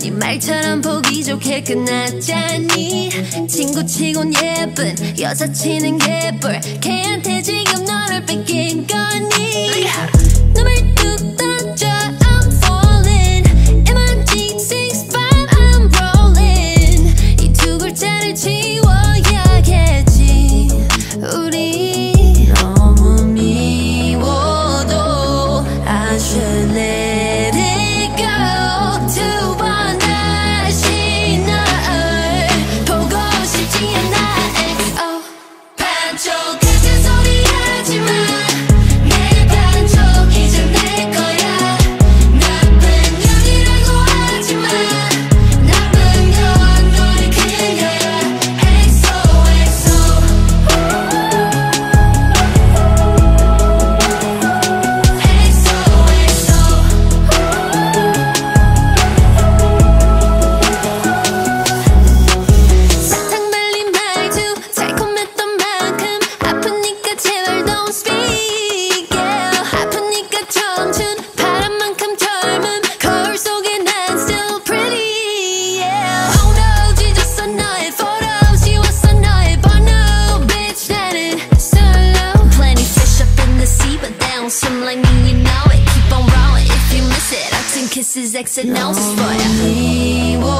네 말처럼 보기 좋게 끝났잖니. 친구 치곤 예쁜 여자 치는 개뿔 걔한테 지금 너를 뺏기 don't swim like me, you know it. Keep on rolling. If you miss it I ten kisses, exit, no for ya.